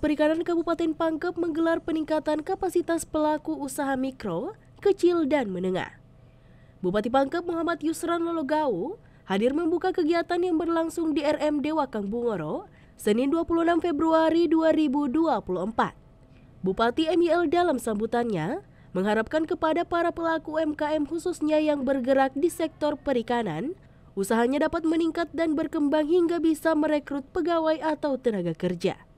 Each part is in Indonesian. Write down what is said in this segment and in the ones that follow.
Perikanan Kabupaten Pangkep menggelar peningkatan kapasitas pelaku usaha mikro, kecil, dan menengah. Bupati Pangkep Muhammad Yusran Lologau hadir membuka kegiatan yang berlangsung di RMD Wakang Bungoro, Senin 26 Februari 2024. Bupati MIL dalam sambutannya mengharapkan kepada para pelaku UMKM khususnya yang bergerak di sektor perikanan, usahanya dapat meningkat dan berkembang hingga bisa merekrut pegawai atau tenaga kerja.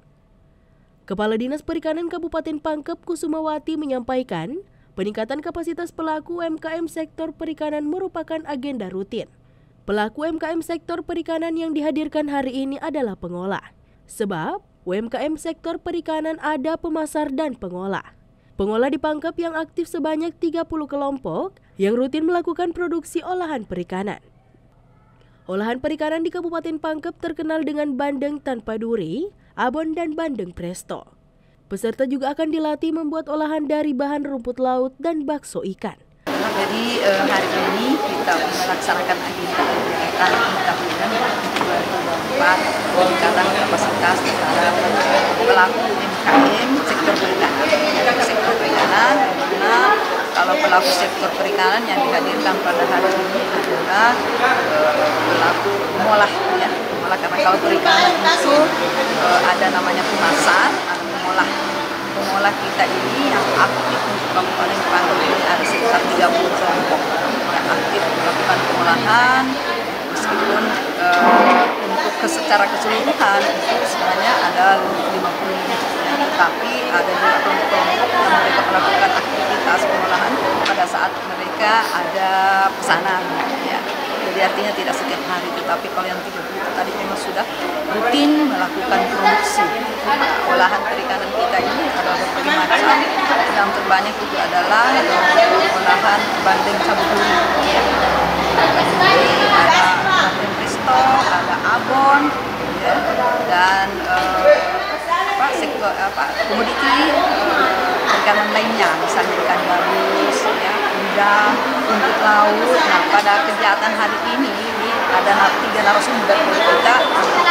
Kepala Dinas Perikanan Kabupaten Pangkep Kusumawati menyampaikan, peningkatan kapasitas pelaku UMKM sektor perikanan merupakan agenda rutin. Pelaku UMKM sektor perikanan yang dihadirkan hari ini adalah pengolah. Sebab UMKM sektor perikanan ada pemasar dan pengolah. Pengolah di Pangkep yang aktif sebanyak 30 kelompok yang rutin melakukan produksi olahan perikanan. Olahan perikanan di Kabupaten Pangkep terkenal dengan bandeng tanpa duri, abon, dan bandeng presto. Peserta juga akan dilatih membuat olahan dari bahan rumput laut dan bakso ikan. Jadi eh, hari ini kita melaksanakan agenda kegiatan tahunan 2024 peningkatan kapasitas terhadap pelaku UMKM sektor perikanan. Sektor perikanan karena kalau pelaku sektor perikanan yang dihadirkan pada hari ini adalah eh, pelaku mengolah ya karena kalau perikanan itu eh, ada namanya pemasar, ada mengolah pengolah kita ini yang aktif Kabupaten Pangkep ini ada sekitar 30 kelompok yang aktif melakukan pengolahan. Meskipun uh, untuk secara keseluruhan itu sebenarnya ada 50 ya, tetapi ada juga kelompok-kelompok yang mereka melakukan aktivitas pengolahan pada saat mereka ada pesanan ya jadi artinya tidak setiap hari tetapi kalau yang 30 tadi memang sudah rutin melakukan produksi. Nah, olahan perikanan kita ini ada berbagai macam yang terbanyak itu adalah olahan bandeng cabut duri ya. ada bandeng resto ada abon ya, dan uh, apa komoditi uh, perikanan lainnya misalnya ikan gabus ya udang rumput laut nah pada kegiatan hari ini ada tiga narasumber kita.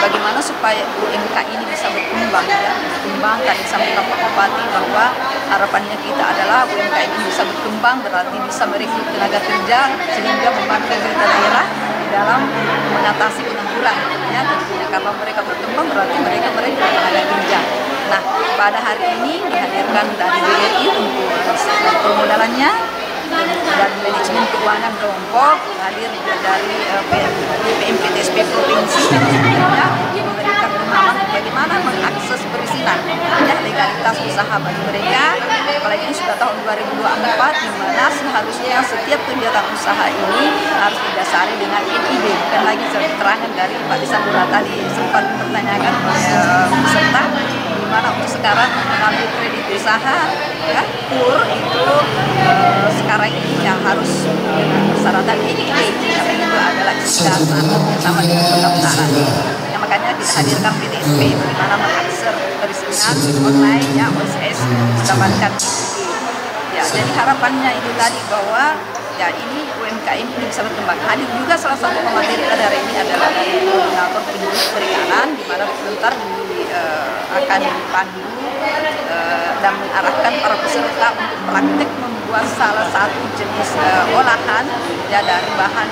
Bagaimana supaya UMK ini bisa berkembang ya? Berkembang tadi disampaikan Pak Bupati bahwa harapannya kita adalah UMK ini bisa berkembang berarti bisa merekrut tenaga kerja sehingga membantu pemerintah daerah dalam mengatasi pengangguran ya. Tentunya karena mereka berkembang berarti mereka merekrut tenaga kerja. Nah pada hari ini dihadirkan dari BRI untuk permodalannya dan manajemen keuangan kelompok hadir dari uh, BPMPTSP provinsi sebenarnya memberikan pemahaman bagaimana mengakses perizinan ya legalitas usaha bagi mereka. Apalagi ini sudah tahun 2024 di mana seharusnya setiap kegiatan usaha ini harus didasari dengan NIB bukan lagi keterangan dari Pak Disandura tadi sempat mempertanyakan oleh peserta di mana untuk sekarang mengambil kredit usaha ya? Kur itu uh, sekarang ini yang harus dengan persyaratan ini karena itu adalah dasar sama dengan pendaftaran. ya makanya kita hadirkan PTSP di mana mengakses perizinan online ya OSS mendapatkan ya jadi harapannya itu tadi bahwa ya ini UMKM ini bisa berkembang. Hadir juga salah satu pemateri pada hari ini adalah dari koordinator pendidik perikanan di mana sebentar di, uh, dipandu uh, dan mengarahkan para peserta untuk praktek membuat salah satu jenis uh, olahan ya dari bahan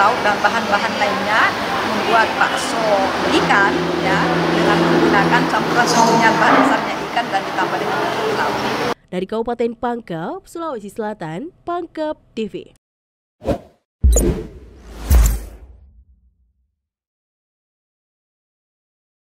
laut dan bahan-bahan lainnya membuat bakso ikan ya dengan menggunakan campuran satunya bahan dasarnya ikan dan ditambah dengan rumput laut. Dari Kabupaten Pangkep, Sulawesi Selatan, Pangkep TV.